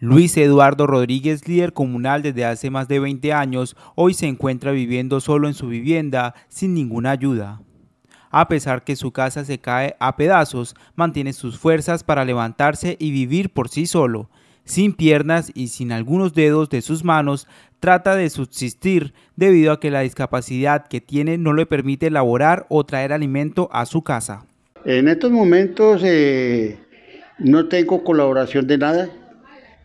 Luis Eduardo Rodríguez, líder comunal desde hace más de 20 años, hoy se encuentra viviendo solo en su vivienda sin ninguna ayuda. A pesar que su casa se cae a pedazos, mantiene sus fuerzas para levantarse y vivir por sí solo. Sin piernas y sin algunos dedos de sus manos, trata de subsistir debido a que la discapacidad que tiene no le permite elaborar o traer alimento a su casa. En estos momentos eh, no tengo colaboración de nada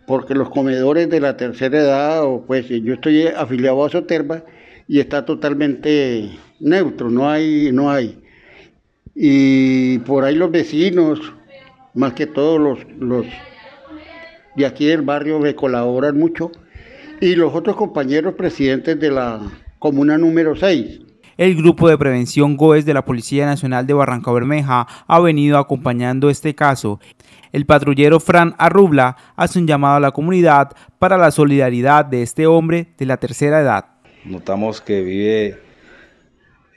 porque los comedores de la tercera edad, o pues yo estoy afiliado a Soterba y está totalmente neutro, no hay, no hay. Y por ahí los vecinos, más que todos los, los de aquí del barrio me colaboran mucho, y los otros compañeros presidentes de la comuna número 6. El grupo de prevención GOES de la Policía Nacional de Barranca Bermeja ha venido acompañando este caso el patrullero Fran Arrubla hace un llamado a la comunidad para la solidaridad de este hombre de la tercera edad. Notamos que vive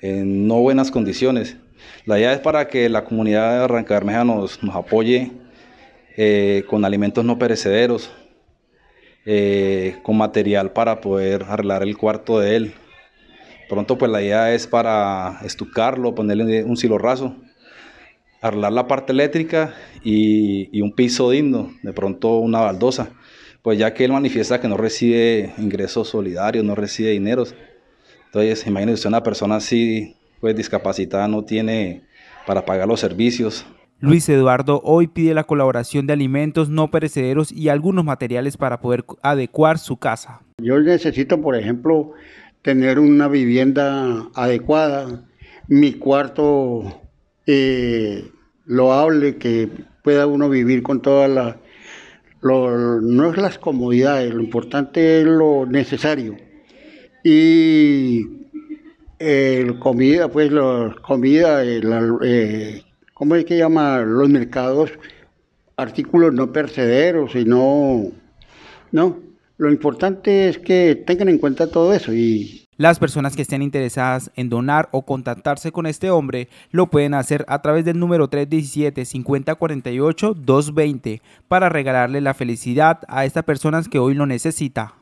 en no buenas condiciones. La idea es para que la comunidad de Barranca Bermeja nos, apoye eh, con alimentos no perecederos, eh, con material para poder arreglar el cuarto de él. Pronto pues la idea es para estucarlo, ponerle un silo raso arreglar la parte eléctrica y, un piso digno, de pronto una baldosa, pues ya que él manifiesta que no recibe ingresos solidarios, no recibe dineros. Entonces, imagínese una persona así, pues discapacitada, no tiene para pagar los servicios. Luis Eduardo hoy pide la colaboración de alimentos no perecederos y algunos materiales para poder adecuar su casa. Yo necesito, por ejemplo, tener una vivienda adecuada, mi cuarto eh, loable que pueda uno vivir con todas las... no es las comodidades, lo importante es lo necesario. Y el comida, pues la comida, eh, ¿cómo es que llama? Los mercados, artículos no percederos, sino, no, lo importante es que tengan en cuenta todo eso y las personas que estén interesadas en donar o contactarse con este hombre lo pueden hacer a través del número 317-5048-220 para regalarle la felicidad a estas personas que hoy lo necesita.